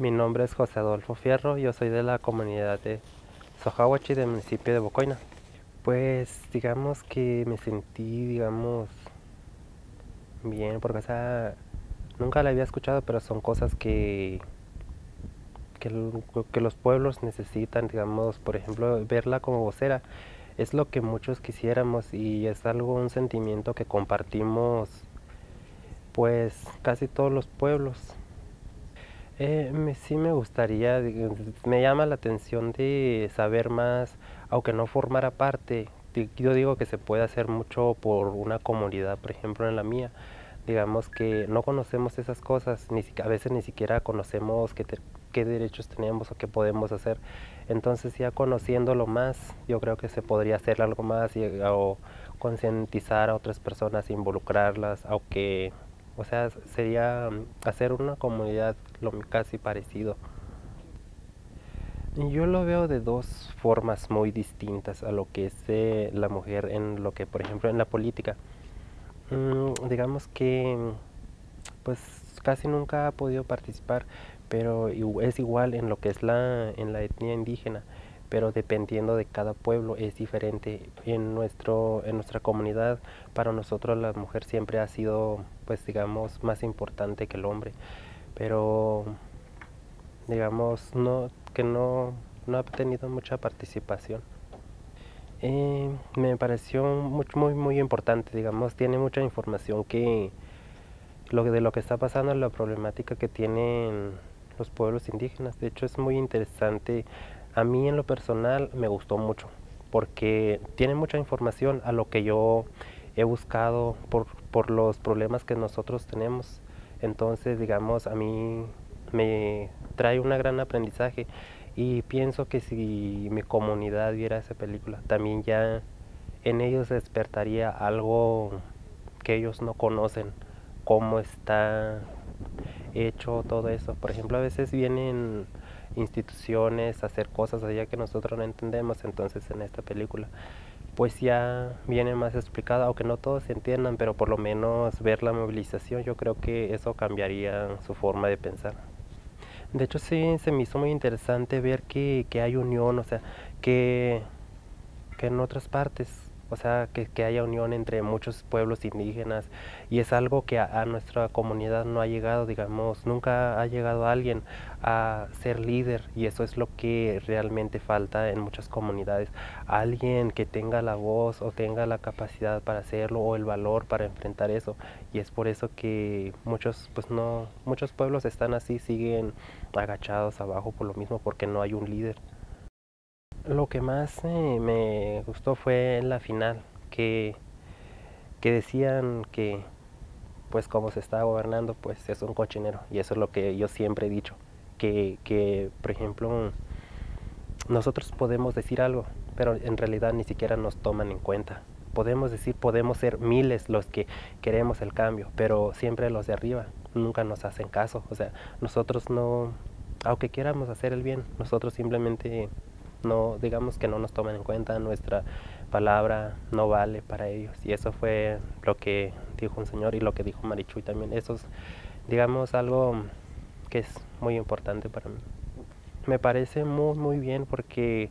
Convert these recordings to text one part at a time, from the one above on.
Mi nombre es José Adolfo Fierro, yo soy de la comunidad de Sojahuachi del municipio de Bocoina. Pues digamos que me sentí, digamos, bien, porque nunca la había escuchado, pero son cosas que, que, los pueblos necesitan, digamos, por ejemplo, verla como vocera. Es lo que muchos quisiéramos y es algo, un sentimiento que compartimos pues casi todos los pueblos. Eh, me, sí me gustaría, me llama la atención de saber más, aunque no formara parte. Yo digo que se puede hacer mucho por una comunidad, por ejemplo en la mía. Digamos que no conocemos esas cosas, ni a veces ni siquiera conocemos qué, qué derechos tenemos o qué podemos hacer. Entonces ya conociéndolo más, yo creo que se podría hacer algo más y, o concientizar a otras personas, involucrarlas, aunque o sea, sería mm, hacer una comunidad lo casi parecido. Yo lo veo de dos formas muy distintas a lo que es eh, la mujer en lo que, por ejemplo, en la política. Mm, digamos que pues casi nunca ha podido participar, pero es igual en lo que es la en la etnia indígena pero dependiendo de cada pueblo es diferente. En, nuestro, en nuestra comunidad, para nosotros la mujer siempre ha sido, pues digamos, más importante que el hombre, pero digamos, no, que no, no ha tenido mucha participación. Eh, me pareció muy, muy, muy importante, digamos, tiene mucha información que lo, de lo que está pasando, la problemática que tienen los pueblos indígenas. De hecho, es muy interesante a mí en lo personal me gustó mucho porque tiene mucha información a lo que yo he buscado por, por los problemas que nosotros tenemos. Entonces, digamos, a mí me trae un gran aprendizaje y pienso que si mi comunidad viera esa película, también ya en ellos despertaría algo que ellos no conocen, cómo está hecho todo eso. Por ejemplo, a veces vienen instituciones, hacer cosas allá que nosotros no entendemos, entonces en esta película pues ya viene más explicada, aunque no todos entiendan, pero por lo menos ver la movilización, yo creo que eso cambiaría su forma de pensar. De hecho sí se me hizo muy interesante ver que, que hay unión, o sea, que, que en otras partes o sea, que, que, haya unión entre muchos pueblos indígenas y es algo que a, nuestra comunidad no ha llegado, digamos, nunca ha llegado alguien a ser líder y eso es lo que realmente falta en muchas comunidades, alguien que tenga la voz o tenga la capacidad para hacerlo o el valor para enfrentar eso y es por eso que muchos, pues no, muchos pueblos están así, siguen agachados abajo por lo mismo porque no hay un líder. Lo que más eh, me gustó fue la final, que, que decían que pues como se está gobernando, pues es un cochinero. Y eso es lo que yo siempre he dicho, que, que por ejemplo nosotros podemos decir algo, pero en realidad ni siquiera nos toman en cuenta. Podemos decir, podemos ser miles los que queremos el cambio, pero siempre los de arriba nunca nos hacen caso. O sea, nosotros no, aunque quieramos hacer el bien, nosotros simplemente no digamos que no nos tomen en cuenta nuestra palabra no vale para ellos. Y eso fue lo que dijo un señor y lo que dijo Marichuy también eso es digamos algo que es muy importante para mí. Me parece muy muy bien porque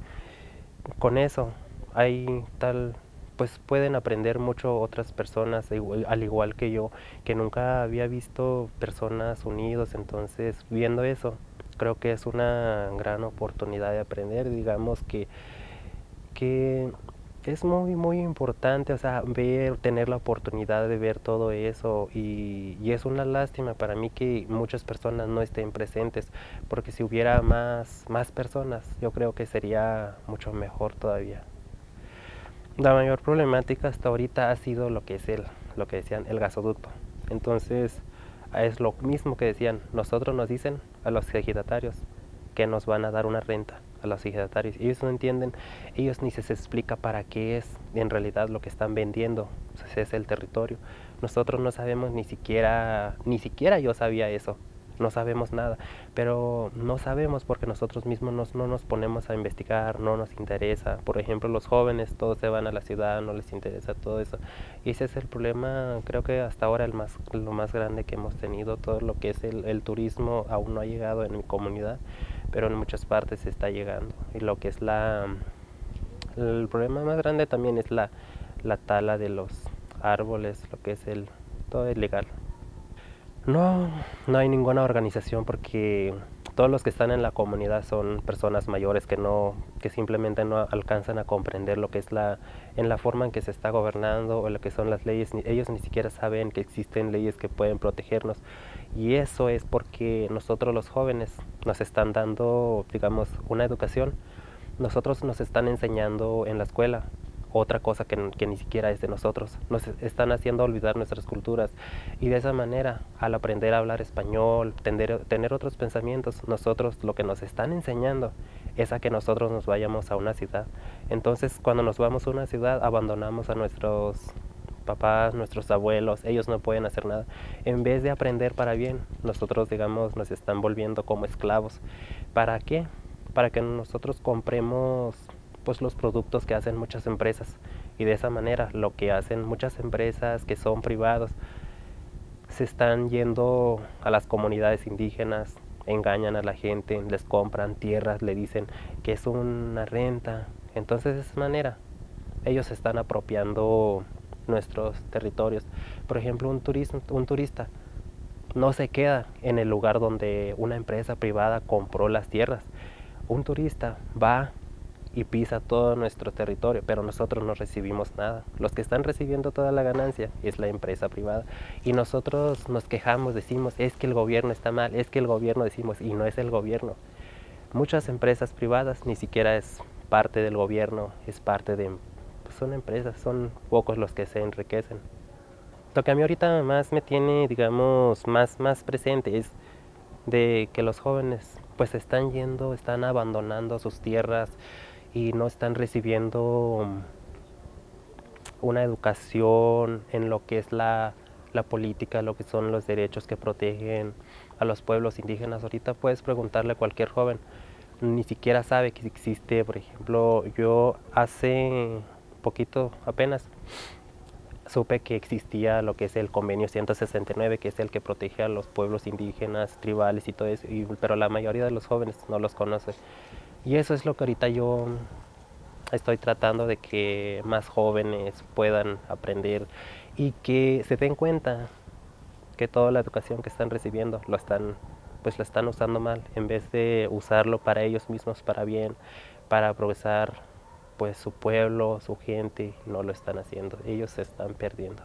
con eso hay tal pues pueden aprender mucho otras personas al igual que yo que nunca había visto personas unidos. Entonces viendo eso creo que es una gran oportunidad de aprender, digamos que, que es muy muy importante, o sea, ver, tener la oportunidad de ver todo eso y, y, es una lástima para mí que muchas personas no estén presentes, porque si hubiera más, más personas, yo creo que sería mucho mejor todavía. La mayor problemática hasta ahorita ha sido lo que es el, lo que decían, el gasoducto. Entonces, es lo mismo que decían, nosotros nos dicen a los ejidatarios que nos van a dar una renta a los ejidatarios. Ellos no entienden, ellos ni se les explica para qué es en realidad lo que están vendiendo, es el territorio. Nosotros no sabemos ni siquiera, ni siquiera yo sabía eso, no sabemos nada, pero no sabemos porque nosotros mismos no nos ponemos a investigar, no nos interesa. Por ejemplo, los jóvenes todos se van a la ciudad, no les interesa todo eso. Y ese es el problema, creo que hasta ahora el más, lo más grande que hemos tenido, todo lo que es el, el turismo aún no ha llegado en mi comunidad, pero en muchas partes está llegando. Y lo que es la... El problema más grande también es la, la tala de los árboles, lo que es el... todo es legal. No, no hay ninguna organización porque todos los que están en la comunidad son personas mayores que no, que simplemente no alcanzan a comprender lo que es la, en la forma en que se está gobernando o lo que son las leyes. Ellos ni siquiera saben que existen leyes que pueden protegernos y eso es porque nosotros los jóvenes nos están dando, digamos, una educación. Nosotros nos están enseñando en la escuela otra cosa que, ni siquiera es de nosotros. Nos están haciendo olvidar nuestras culturas y de esa manera, al aprender a hablar español, tener, tener otros pensamientos, nosotros lo que nos están enseñando es a que nosotros nos vayamos a una ciudad. Entonces, cuando nos vamos a una ciudad, abandonamos a nuestros papás, nuestros abuelos, ellos no pueden hacer nada. En vez de aprender para bien, nosotros, digamos, nos están volviendo como esclavos. ¿Para qué? Para que nosotros compremos pues los productos que hacen muchas empresas y de esa manera lo que hacen muchas empresas que son privados se están yendo a las comunidades indígenas, engañan a la gente, les compran tierras, le dicen que es una renta. Entonces de esa manera ellos están apropiando nuestros territorios. Por ejemplo, un, turista, un turista no se queda en el lugar donde una empresa privada compró las tierras. Un turista va y pisa todo nuestro territorio, pero nosotros no recibimos nada. Los que están recibiendo toda la ganancia es la empresa privada y nosotros nos quejamos, decimos, es que el gobierno está mal, es que el gobierno decimos, y no es el gobierno. Muchas empresas privadas ni siquiera es parte del gobierno, es parte de, pues son empresas, son pocos los que se enriquecen. Lo que a mí ahorita más me tiene, digamos, más, más presente es de que los jóvenes pues están yendo, están abandonando sus tierras, y no están recibiendo una educación en lo que es la, política, lo que son los derechos que protegen a los pueblos indígenas. Ahorita puedes preguntarle a cualquier joven, ni siquiera sabe que existe, por ejemplo, yo hace poquito apenas supe que existía lo que es el convenio 169, que es el que protege a los pueblos indígenas, tribales y todo eso, pero la mayoría de los jóvenes no los conoce. Y eso es lo que ahorita yo estoy tratando de que más jóvenes puedan aprender y que se den cuenta que toda la educación que están recibiendo lo están pues lo están usando mal en vez de usarlo para ellos mismos para bien para progresar pues su pueblo su gente no lo están haciendo. Ellos se están perdiendo